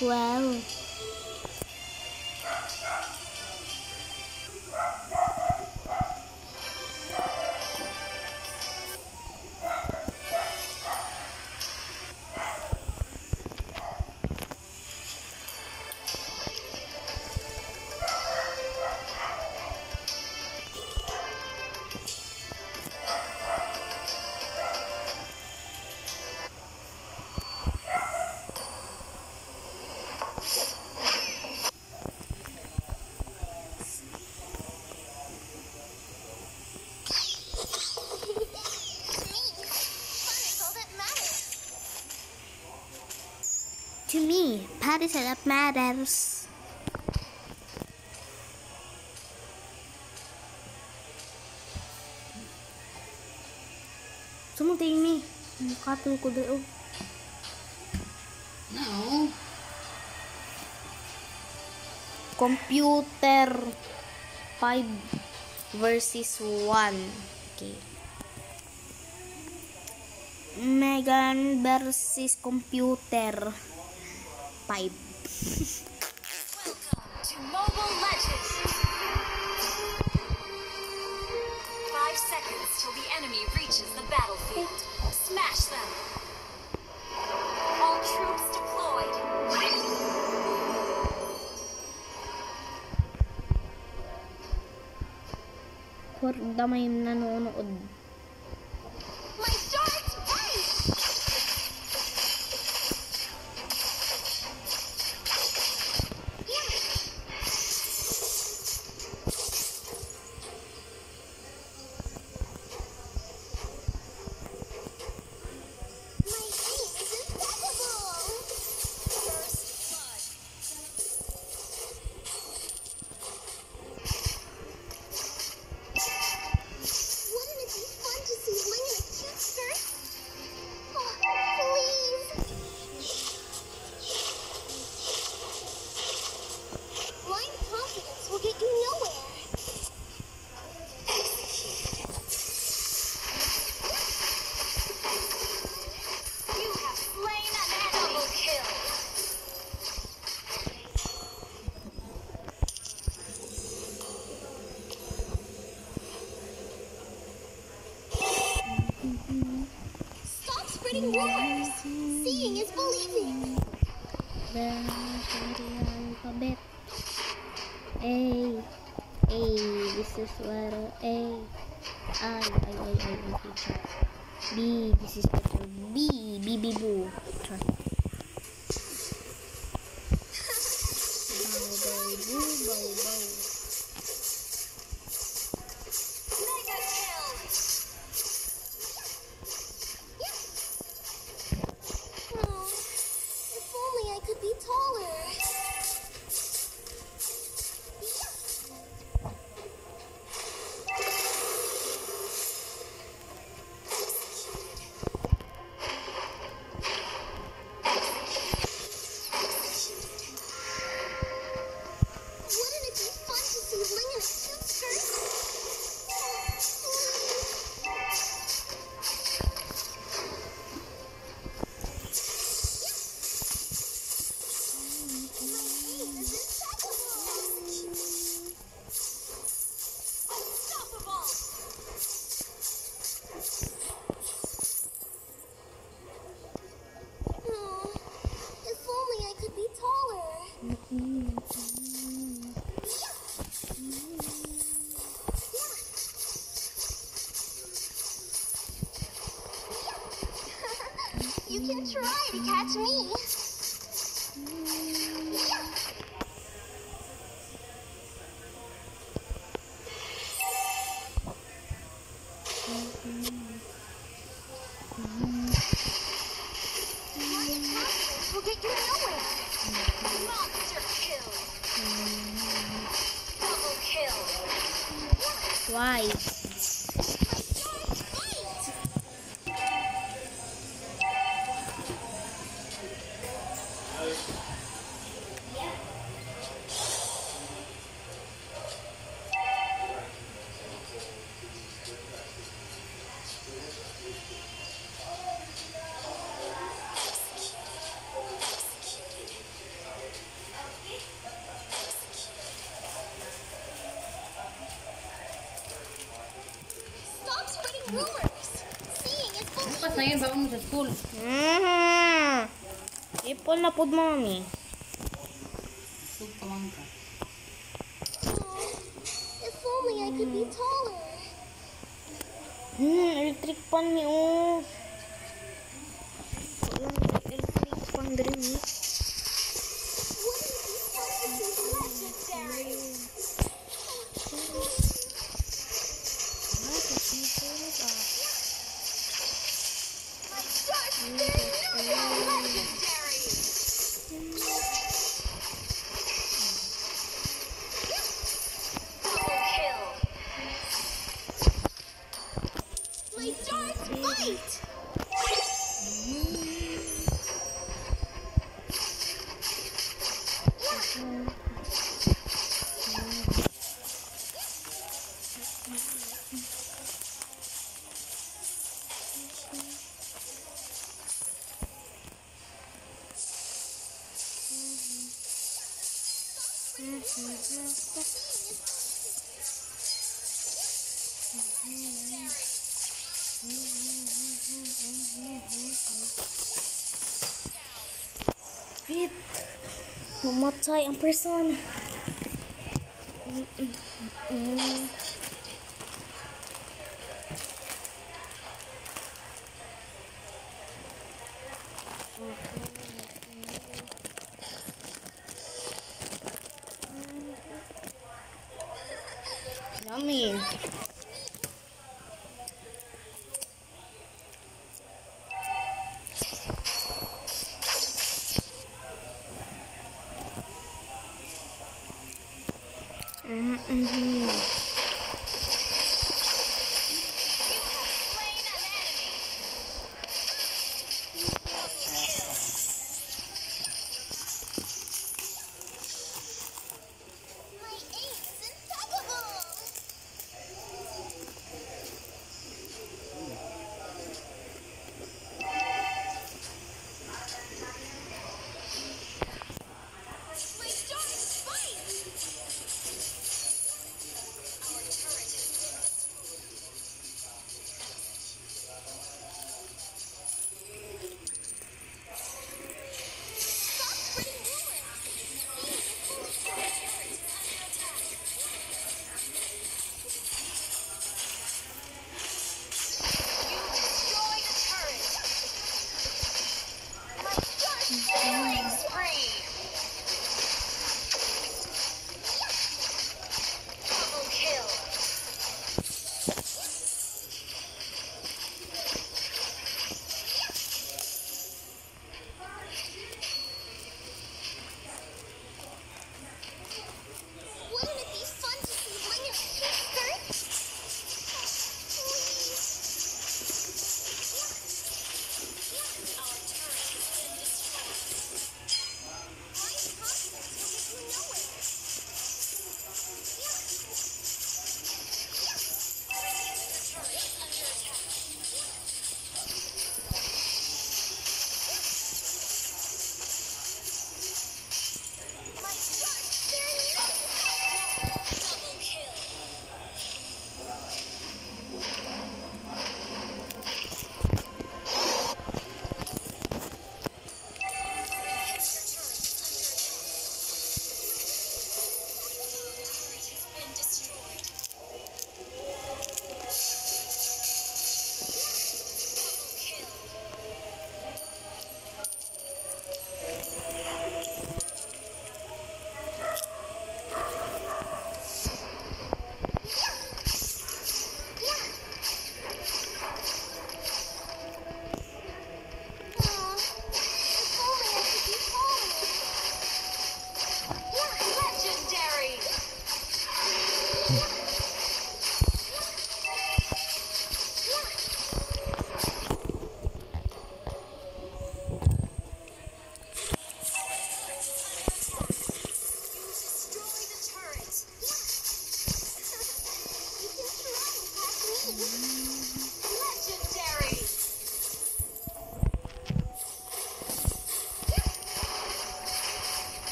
Wow. Party setup matters. Something me. Mukha ko doon. No. Computer 5 versus 1. Okay. Megan versus computer 5. Welcome to Mobile Legends! Five seconds till the enemy reaches the battlefield. Smash them! All troops deployed. Korda may nanonood. Seeing is believing. The alphabet. A. A. This is what A. I. I. I. I. I. B. This is letter B. B. B. Boo. Try. mais. Ipol. Mm. Mm-hmm. Ipol na po, mami. Sug ka man. If only I could be taller. Hmm, electric pan ni oh. Electric pan din ni. Eh. Shark Wait. Mamatay ang person. Mm.